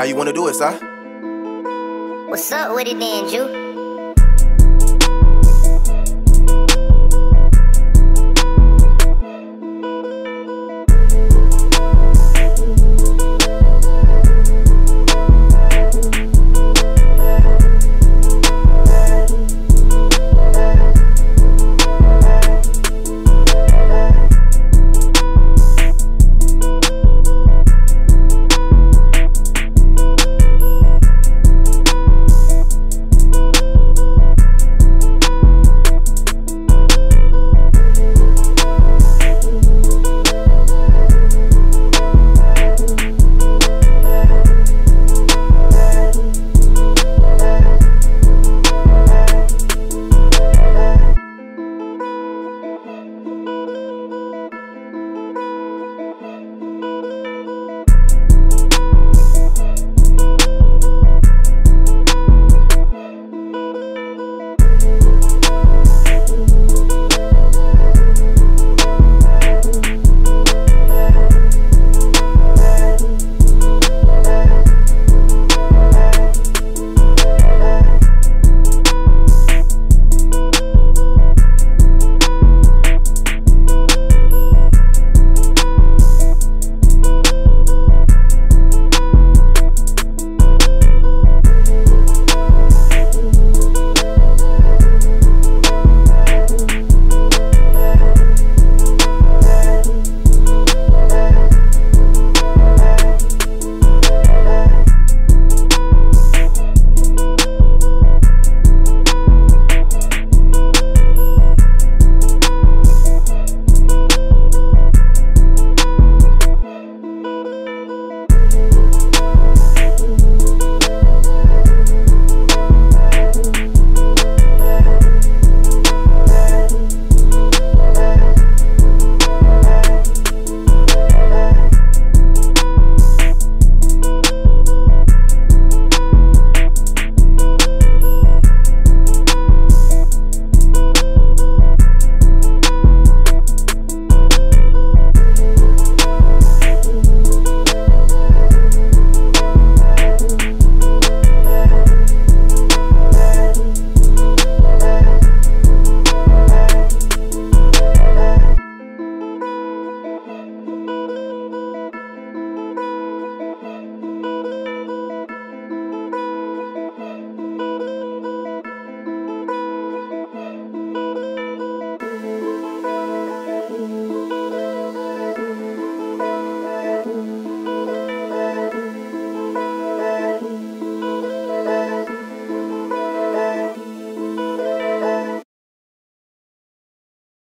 How you wanna do it, sir? What's up with it then, Jew?